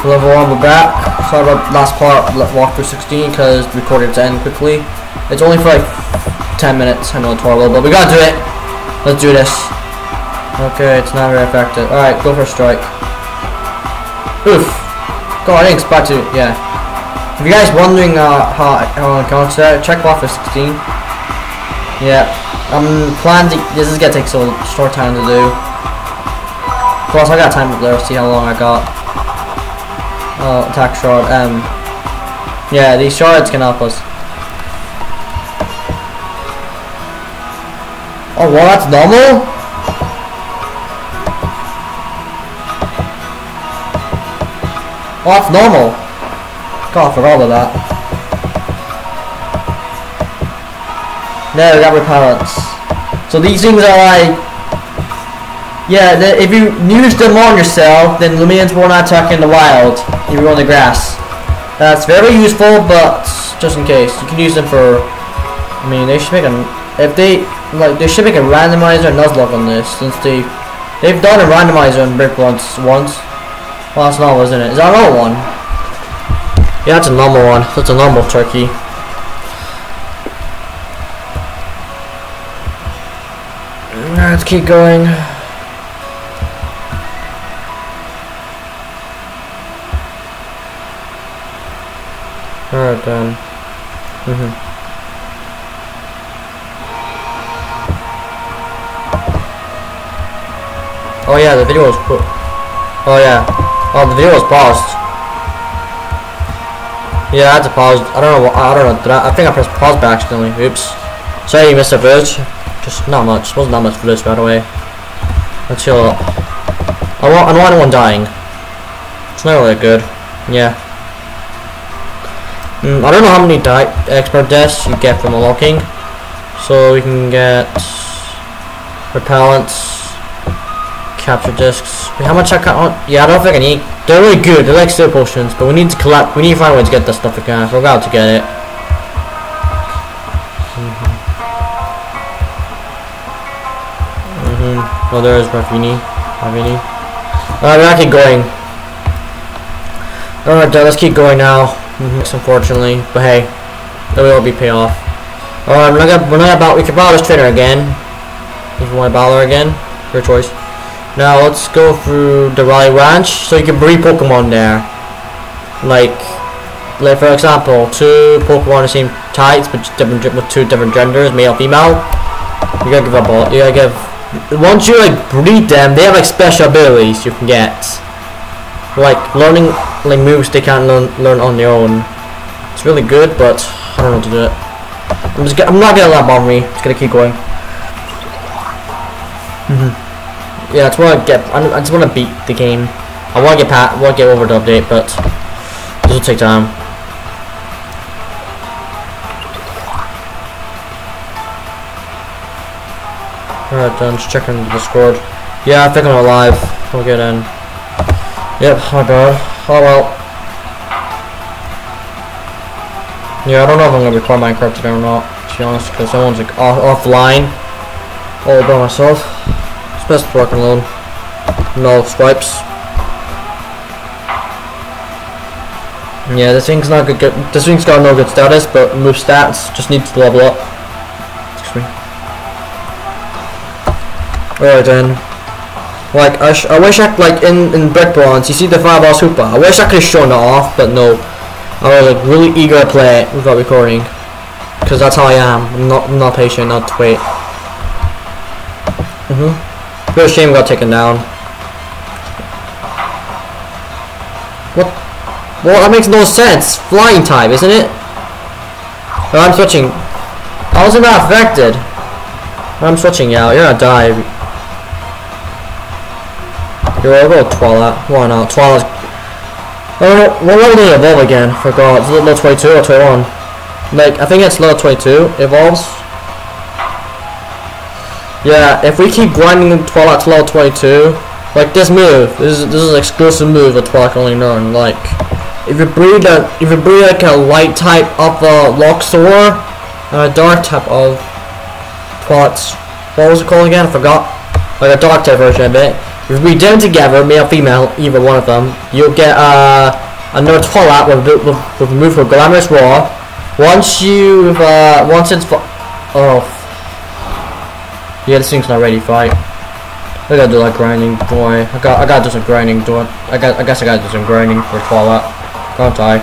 Level 1, we're back. Sorry about last part, walkthrough 16, because the recording to end quickly. It's only for like 10 minutes, I know it's horrible, but we gotta do it. Let's do this. Okay, it's not very effective. Alright, go for a strike. Oof. God, I didn't expect to, yeah. If you guys wondering uh, how, how I encountered that, check for 16. Yeah, I'm planning to, this is gonna take so short time to do. Plus, I got time there, see how long I got. Oh, attack shard. Um, yeah, these shards can help us. Oh, well, that's normal? Oh, that's normal. God, I forgot about that. We got repellents. So these things are like... Yeah, the, if you use them on yourself, then Loomians will not attack in the wild if you're on the grass. That's very useful, but just in case. You can use them for... I mean, they should make a... If they... Like, they should make a randomizer and Nuzlocke on this, since they... They've done a randomizer on Brick once. once. Well, that's normal, isn't it? Is that a normal one? Yeah, that's a normal one. That's a normal turkey. Let's keep going. Alright then. Mm-hmm. Oh yeah, the video was put. Oh yeah. Oh, the video was paused. Yeah, I had to pause. I don't know. I don't know. Did I, I think I pressed pause by accidentally. Oops. Sorry, you missed a Birch. Just not much. Wasn't that much footage, by the way. Let's chill. I want. I don't want anyone dying. It's not really good. Yeah. Mm, I don't know how many die expert deaths you get from unlocking. So we can get repellents, capture discs. Wait, how much I got? Yeah, I don't think I need. They're really good. They're like still potions, but we need to collect. We need to find a way to get this stuff again. I forgot to get it. Mhm. Mhm. Oh, there is Ravini. Ravini. Alright, we're not keep going. Alright, let's keep going now. Mm -hmm. Unfortunately, but hey, it will be pay off. Alright, we're not gonna, we're not about. We can borrow this trainer again. If you want to Balor again, your choice. Now let's go through the Raleigh Ranch, so you can breed Pokemon there. Like, like for example, two Pokemon the same types but different with two different genders, male, female. You gotta give up all. You gotta give. Once you like breed them, they have like special abilities you can get. Like learning like moves they can't learn learn on their own. It's really good, but I don't know how to do it. I'm just I'm not gonna let bother me. Just gonna keep going. Mm -hmm. Yeah, that's what I get. I, I just want to beat the game. I want to get pat. Want to get over the update, but this will take time. Alright, then just checking the Discord. Yeah, I think I'm alive. We'll get in. Yep, my bad. Oh well. Yeah, I don't know if I'm gonna be record Minecraft today or not, to be honest, because someone's like off offline, all by myself. It's best working alone. No swipes. Yeah, this thing's not good. This thing's got no good status, but move stats just needs to level up. Excuse me. Alright then. Like, I, I wish I, like, in, in Brick Bronze, you see the Fireball Super. I wish I could have shown it off, but no. I was, like, really eager to play it without recording. Because that's how I am. I'm not, I'm not patient, not to wait. Mm-hmm. Real shame got taken down. What? Well, that makes no sense. Flying type, isn't it? Oh, I'm switching. How is it not affected? I'm switching out. You're gonna die. You're over Twilight. Why not? Twilight's... I don't know. What level did it evolve again? Forgot. Is it level 22 or 21? Like, I think it's level 22 evolves. Yeah, if we keep grinding Twilight to level 22, like this move, this is this is an exclusive move that Twilight only learn. Like, if you breed a if you breed like a light type of a Luxor, and a dark type of Twilight's, what was it called again? I forgot. Like a dark type version of it If we do them together, male female, either one of them, you'll get uh, another Twilight with, with, with remove her glamorous raw. Once you uh, once it's oh yeah, this thing's not ready fight. I gotta do like grinding, boy. I got I gotta do some grinding. Do. I I guess I gotta do some grinding for Twilight. Can't I?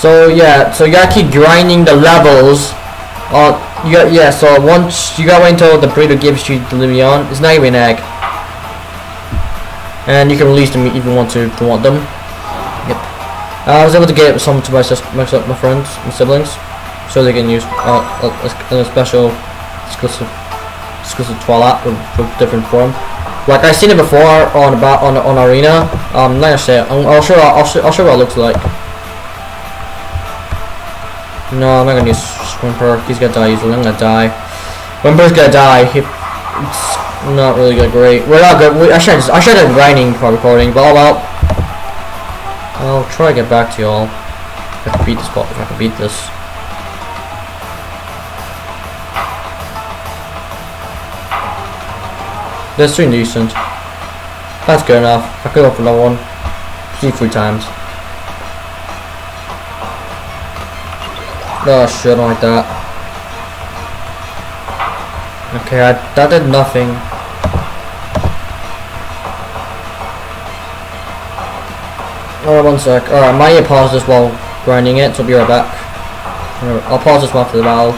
So yeah, so you gotta keep grinding the levels. Uh, you got yeah. So once you gotta wait until the breeder gives you the Loomian. It's not even an egg, and you can release them if you want to. You want them. Yep. Uh, I was able to get some to my my, my friends, my siblings, so they can use uh, a, a, special exclusive exclusive Twilight with, with different form. Like I've seen it before on about on on Arena. Um, not gonna say it. I'll, show I'll, show I'll show what it looks like. No, I'm not gonna use Whimper. He's gonna die easily. I'm gonna die. Whimper's gonna die. He, not really good. Great. We're not good. We, I should I should have grinding for recording, but oh well. I'll try to get back to y'all. If I can beat this. If I can beat this. That's doing decent. That's good enough. I could go for another one. See three times. Oh shit, I don't like that. Okay, I, that did nothing. Alright, one sec. Alright, I might pause this while grinding it, so I'll be right back. I'll pause this one after the battle.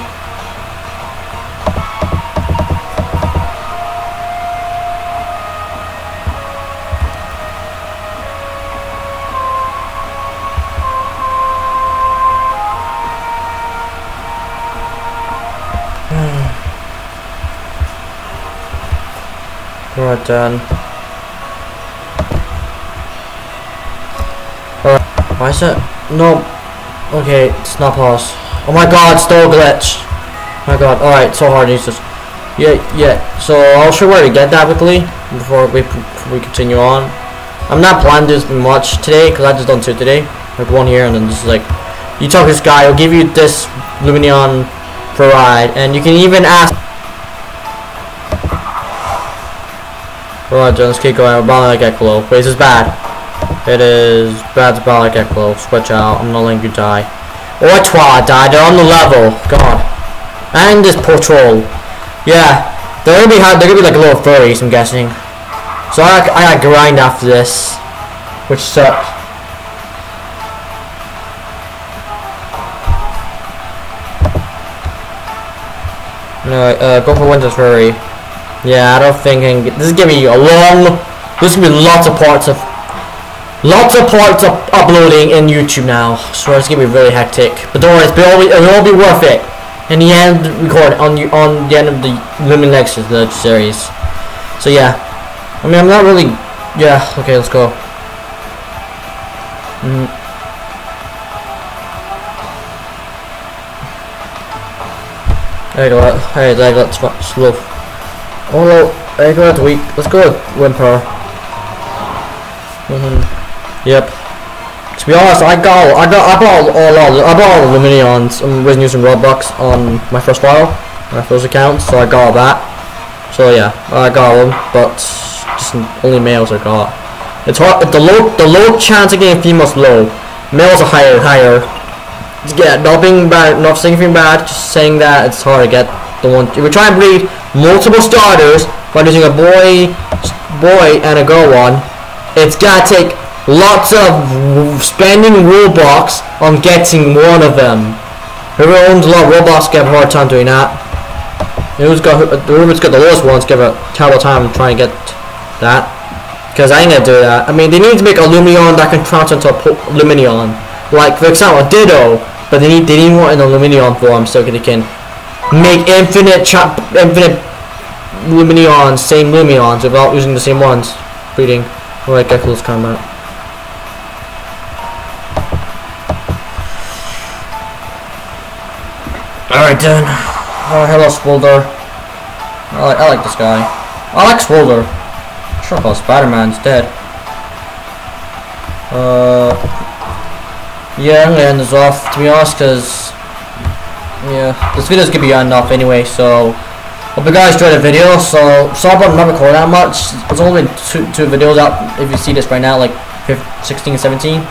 Alright done. Alright, why is it? No. Okay, it's not pause. Oh my god, still glitch. Oh my god, alright, so hard to use. Yeah, yeah, so I'll show where to get that quickly before we, before we continue on. I'm not planning to this much today because I just done two today. Like one here and then just like, you talk to this guy, he'll give you this Lumineon for ride and you can even ask Alright, let's keep going. We're like Eklo. Wait, this is bad. It is bad to like Eklo. Switch out. I'm not letting you die. Or Twilight die. They're on the level. God. And this patrol. Yeah. They're gonna be hard. They're gonna be like a little furries, I'm guessing. So I, I got grind after this. Which sucks. Alright, uh, go for Winter's Furry. Yeah, I don't think I this is gonna be a long. This is gonna be lots of parts of, lots of parts of uploading in YouTube now. So it's gonna be really hectic. But don't worry, it'll be, it'll all be worth it. In the end, record on you on the end of the the series. So yeah, I mean I'm not really. Yeah. Okay, let's go. Mm. There you go. Hey, there you go. Slow. Oh I go out weak. Let's go Whimper. Mm -hmm. Yep. To be honest, I got I got I bought all all I bought all the minions. I was using Robux on my first file, my first account, so I got all that. So yeah, I got them, but just only males I got. It's hard. The low the low chance of getting females low. Males are higher higher. Yeah, not being bad, not saying anything bad, just saying that it's hard to get the one. If we try and breed multiple starters by using a boy, boy and a girl one, it's gotta take lots of spending Robux on getting one of them. Whoever owns a lot of Robux get a hard time doing that. Whoever's got, whoever's got the lowest ones give a terrible time trying to get that. Because I ain't gonna do that. I mean, they need to make a Loomian that can transfer into a Lumineon. Like, for example, a Ditto, but they need they need one in a Lumineon form so they can make infinite infinite Lumineons, same Loomians without using the same ones. Breeding. Alright, Gekko's combat. Alright then. Oh hello Swolder. I like I like this guy. I like Swolder. Sure call Spider-Man's dead. Uh Yeah, I'm gonna end this off to be honest because yeah, this video's gonna be enough anyway, so Hope you guys enjoyed the video. So sorry about not recording that much. There's only been two two videos out. If you see this right now, like 15, 16, 17.